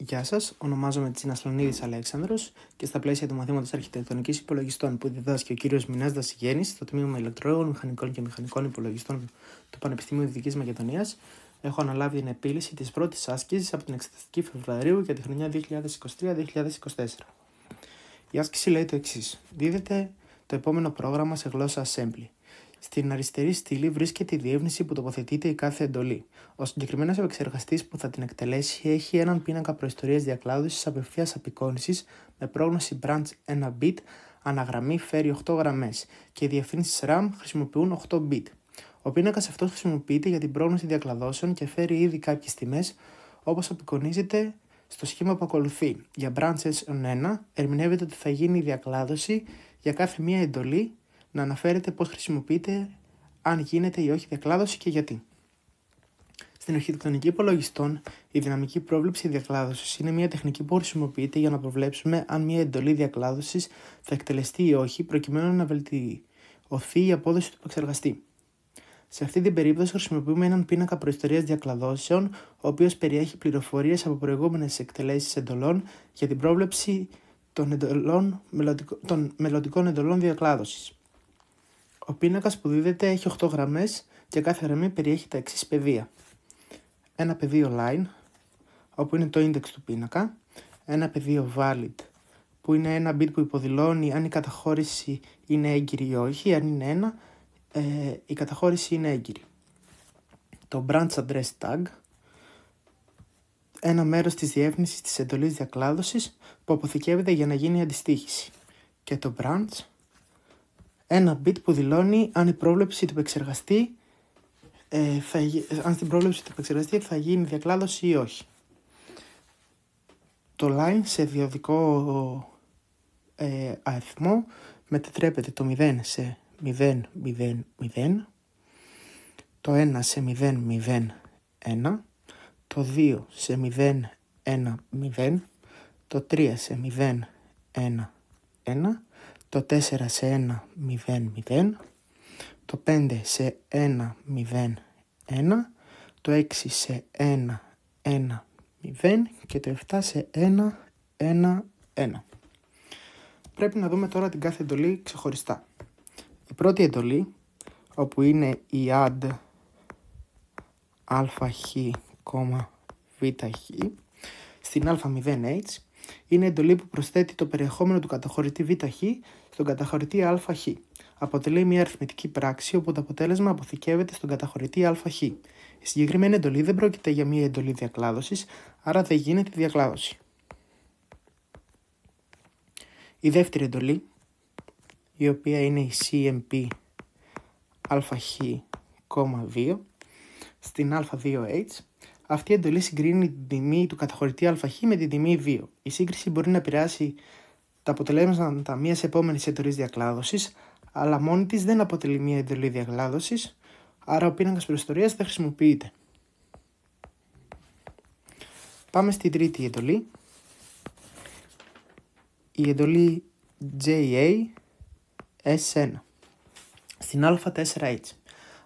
Γεια σας, ονομάζομαι Τσινασλονίδη Αλέξανδρος και στα πλαίσια του μαθήματος Αρχιτεκτονικής Υπολογιστών που διδάσκει ο κύριος Μινάς Δασιγέννης στο τμήμα Ηλεκτρόεγων, Μηχανικών και Μηχανικών Υπολογιστών του Πανεπιστημίου Δυτικής Μακεδονίας, έχω αναλάβει την επίλυση της πρώτης άσκησης από την Εξεταστική Φεβρουαρίου για τη χρονιά 2023-2024. Η άσκηση λέει το εξής: Δίδεται το επόμενο πρόγραμμα σε γλώσσα Assembly. Στην αριστερή στήλη βρίσκεται η διεύθυνση που τοποθετείται η κάθε εντολή. Ο συγκεκριμένος επεξεργαστής που θα την εκτελέσει έχει έναν πίνακα προϊστορίας διακλάδωσης απευθείας απεικόνησης με πρόγνωση branch 1 bit, αναγραμμή φέρει 8 γραμμές και οι διευθύνσεις RAM χρησιμοποιούν 8 bit. Ο πίνακας αυτός χρησιμοποιείται για την πρόγνωση διακλαδώσεων και φέρει ήδη κάποιες τιμές όπως απεικονίζεται στο σχήμα που ακολουθεί. Για branches 1 ερμηνεύεται ότι θα γίνει η διακλάδωση για κάθε μία εντολή να αναφέρετε πώς χρησιμοποιείται, αν γίνεται ή όχι διακλάδωση και γιατί. Στην αρχιτεκτονική υπολογιστών, η δυναμική πρόβλεψη διακλάδωσης είναι μια τεχνική που χρησιμοποιείται για να προβλέψουμε αν μια εντολή διακλάδωσης θα εκτελεστεί ή όχι, προκειμένου να βελτιωθεί η απόδοση του επεξεργαστή. Σε αυτή την περίπτωση χρησιμοποιούμε έναν πίνακα προϊστορίας διακλαδώσεων, ο οποίος περιέχει πληροφορίες από προηγούμενες εκτελέσεις εντολών για την πρόβλεψη των, εντολών, των μελλοντικών εντολών διακλάδωσης. Ο πίνακας που δίδεται έχει 8 γραμμές και κάθε γραμμή περιέχει τα εξής πεδία. Ένα πεδίο line, όπου είναι το index του πίνακα. Ένα πεδίο valid, που είναι ένα bit που υποδηλώνει αν η καταχώρηση είναι έγκυρη ή όχι. Αν είναι ένα, ε, η καταχώρηση είναι έγκυρη. Το branch address tag, ένα μέρος της διεύθυνσης της εντολής διακλάδωσης που αποθηκεύεται για να γίνει αντιστοίχηση. Και το branch, ένα bit που δηλώνει αν η πρόβλεψη του επεξεργαστή ε, θα, αν στην πρόβλεψη του επεξεργαστή θα γίνει διακλάδωση ή όχι. Το line σε διοδικό ε, αριθμό μετατρέπεται το 0 σε 0, 0, 0, το 1 σε 0, 0, 1, το 2 σε 0, 1, 0, το 3 σε 0, 1, 1, το 4 σε 1, 0, 0, το 5 σε 1, 0, 1, το 6 σε 1, 1, 0 και το 7 σε 1, 1, 1. Πρέπει να δούμε τώρα την κάθε εντολή ξεχωριστά. Η πρώτη εντολή, όπου είναι η add αχ, β, στην α0h, είναι εντολή που προσθέτει το περιεχόμενο του καταχωρητή ΒΧ στον καταχωρητή ΑΧ. Αποτελεί μια αριθμητική πράξη όπου το αποτέλεσμα αποθηκεύεται στον καταχωρητή ΑΧ. Η συγκεκριμένη εντολή δεν πρόκειται για μια εντολή διακλάδωσης, άρα δεν γίνεται διακλάδωση. Η δεύτερη εντολή, η οποία είναι η CMP αχ2 στην α2h, αυτή η εντολή συγκρίνει την τιμή του καταχωρητή ΑΧ με την τιμή 2. Η σύγκριση μπορεί να επηρεάσει τα αποτελέσματα μιας επόμενης εντολής διακλάδωσης, αλλά μόνη της δεν αποτελεί μια εντολή διακλάδωσης, άρα ο πίνακας προϊστορία δεν χρησιμοποιείται. Πάμε στην τρίτη εντολή. Η εντολή JA S1 στην α4H.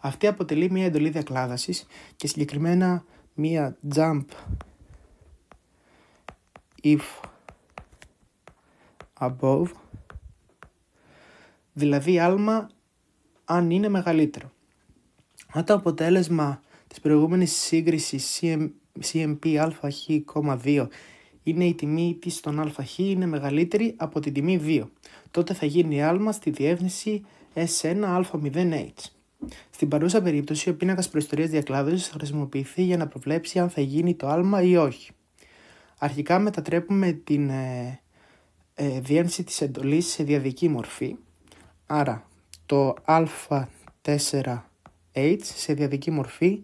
Αυτή αποτελεί μια εντολή διακλάδασης και συγκεκριμένα μία jump if above δηλαδή άλμα αν είναι μεγαλύτερο. Αν το αποτέλεσμα της προηγούμενης σύγκρισης CMP αχ2 είναι η τιμή της στον αχ είναι μεγαλύτερη από την τιμή 2, τότε θα γίνει άλμα στη διεύθυνση S1α0H. Στην παρούσα περίπτωση, ο πίνακας προϊστορίας διακλάδωσης θα χρησιμοποιηθεί για να προβλέψει αν θα γίνει το άλμα ή όχι. Αρχικά μετατρέπουμε την ε, ε, διεύθυνση της εντολής σε διαδική μορφή. Άρα το α4h σε διαδική μορφή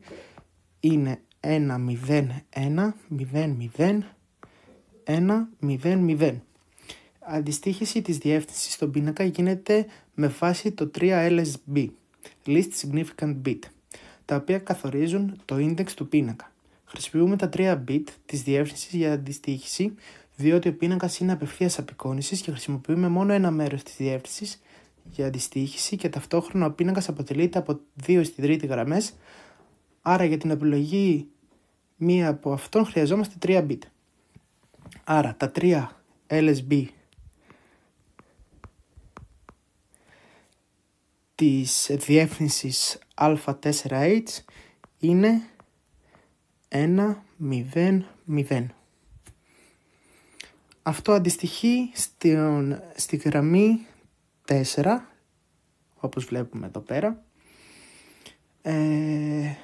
είναι 1, 0, 1, 0, 0, 1, 0, 0. Αντιστοίχηση της διεύθυνσης στον πίνακα γίνεται με βάση το 3LSB least significant bit, τα οποία καθορίζουν το index του πίνακα. Χρησιμοποιούμε τα 3 bit της διεύθυνσης για αντιστοίχηση, διότι ο πίνακας είναι απευθείας απεικόνησης και χρησιμοποιούμε μόνο ένα μέρος της διεύθυνσης για αντιστοίχηση και ταυτόχρονα ο πίνακας αποτελείται από 2 στη τρίτη γραμμές, άρα για την επιλογή μία από αυτών χρειαζόμαστε 3 bit. Άρα τα τρία LSB της διεύθυνσης α4H είναι 1, 0, 0. Αυτό αντιστοιχεί στην, στη γραμμή 4, όπως βλέπουμε εδώ πέρα. Ε,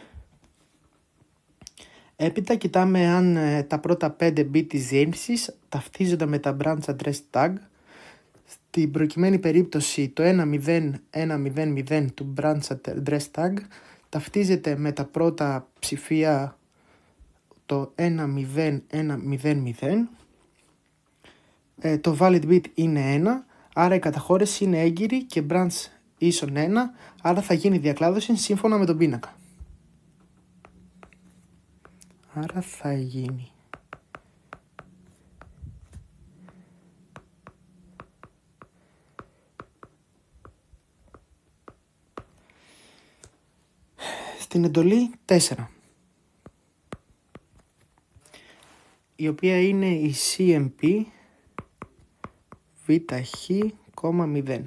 έπειτα κοιτάμε αν ε, τα πρώτα 5 bit της διεύθυνσης ταυτίζονται με τα branch address tag. Στην προκειμένη περίπτωση το 10100 του branch address tag ταυτίζεται με τα πρώτα ψηφία το 10100 ε, το valid bit είναι 1, άρα η καταχώρηση είναι έγκυρη και branch ίσον 1, άρα θα γίνει διακλάδωση σύμφωνα με τον πίνακα. Άρα θα γίνει. Στην εντολή 4 η οποία είναι η CMP β0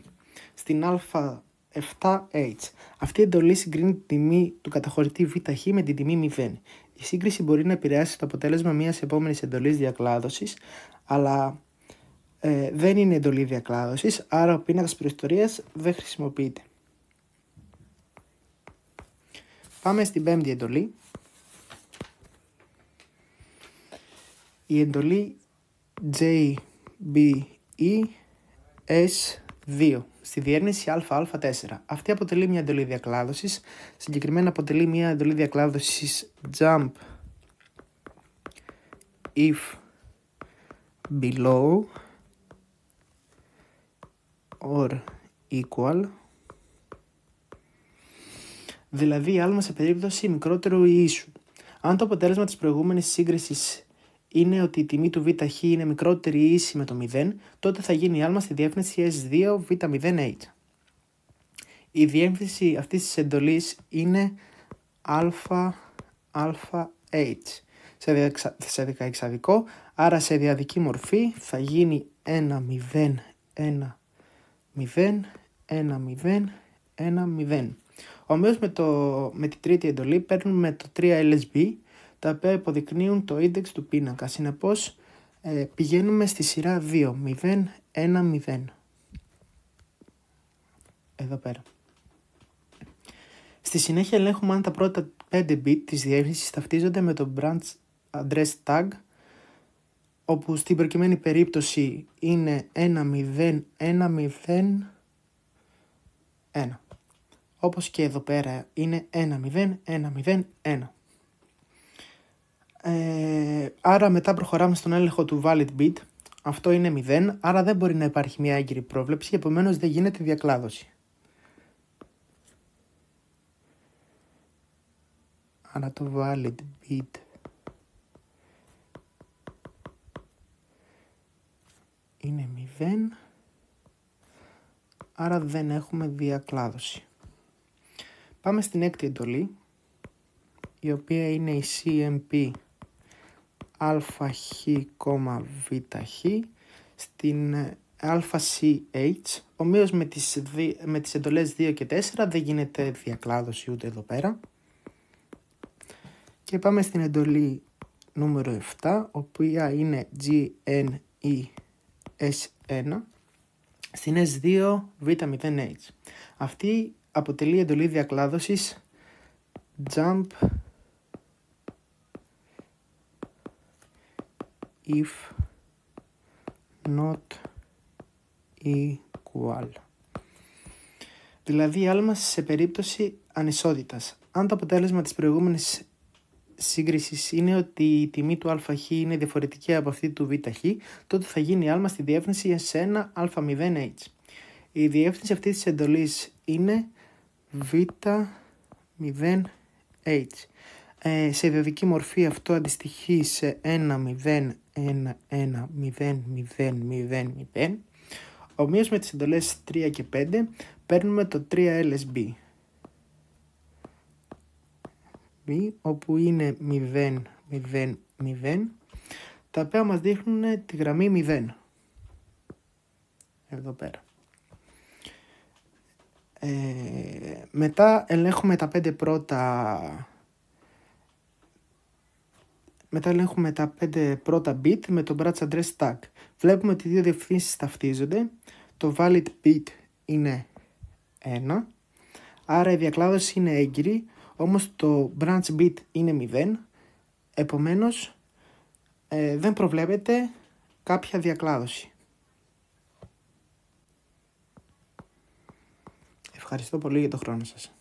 στην α7h. Αυτή η εντολή συγκρίνει τη τιμή του καταχωρητή β με την τιμή 0. Η σύγκριση μπορεί να επηρεάσει το αποτέλεσμα μιας επόμενης εντολής διακλάδωσης, αλλά ε, δεν είναι εντολή διακλάδωσης, άρα ο πίνακας προϊστορία δεν χρησιμοποιείται. Πάμε στην πέμπτη εντολή. Η εντολή JB ES2 στη διέρνηση ΑΑ4. Αυτή αποτελεί μια εντολή διακλάδωσης. Συγκεκριμένα αποτελεί μια εντολή διακλάδωσης jump if below or equal δηλαδή άλμα σε περίπτωση μικρότερου ή ίσου. Αν το αποτέλεσμα της προηγούμενης σύγκρισης είναι ότι η τιμή του βχ είναι μικρότερη ή ίση με το 0, τότε θα γίνει άλμα στη διεύθυνση S2 β0h. Η διεύθυνση αυτής της εντολής είναι α, α, h. Σε δεκαεξαδικό, άρα σε διαδική μορφή θα γίνει 1, 0, 1, 0, 1, 0, 1, 0. Ομοίως με, το, με την τρίτη εντολή παίρνουμε το 3 LSB τα οποία υποδεικνύουν το index του πίνακα. Συνεπώς ε, πηγαίνουμε στη σειρά 2, 0, 1, 0. Εδώ πέρα. Στη συνέχεια ελέγχουμε αν τα πρώτα 5 bit της διεύθυνσης ταυτίζονται με το branch address tag όπου στην προκειμένη περίπτωση είναι 1, 0, 1, 0, 1. Όπως και εδώ πέρα είναι 1, 0, 1, 0, 1. Ε, άρα μετά προχωράμε στον έλεγχο του valid bit. Αυτό είναι 0, άρα δεν μπορεί να υπάρχει μια έγκυρη πρόβλεψη, επομένως δεν γίνεται διακλάδωση. Άρα το valid bit είναι 0, άρα δεν έχουμε διακλάδωση. Πάμε στην έκτη εντολή, η οποία είναι η CMP αχ, βχ στην αχ, ομοίως με τις, με τις εντολές 2 και 4 δεν γίνεται διακλάδωση ούτε εδώ πέρα. Και πάμε στην εντολή νούμερο 7, οποία είναι GNES1 στην S2 β0H. Αυτή αποτελεί εντολή διακλάδωσης jump if not equal. Δηλαδή άλμα σε περίπτωση ανισότητας. Αν το αποτέλεσμα της προηγούμενης σύγκρισης είναι ότι η τιμή του αχ είναι διαφορετική από αυτή του βχ, τότε θα γίνει άλμα στη διεύθυνση S1 α0h. Η διεύθυνση αυτής της εντολής είναι β0h. Ε, σε ιδιωτική μορφή αυτό αντιστοιχεί σε 1, 0, 1, 1, 0, 0, 0, 0. Ομοίως με τις εντολές 3 και 5 παίρνουμε το 3 LSB. B, όπου είναι 0, 0, 0. τα οποία μας δείχνουν τη γραμμή 0. Εδώ πέρα. Ε, μετά ελέγχουμε τα πέντε πρώτα μετά ελέγχουμε τα πέντε πρώτα bit με το branch address tag. Βλέπουμε ότι οι δύο διευθύνσεις ταυτίζονται. Το valid bit είναι 1. Άρα η διακλάδωση είναι έγκυρη, όμως το branch bit είναι 0. Επομένως ε, δεν προβλέπεται κάποια διακλάδωση. Ευχαριστώ πολύ για το χρόνο σας.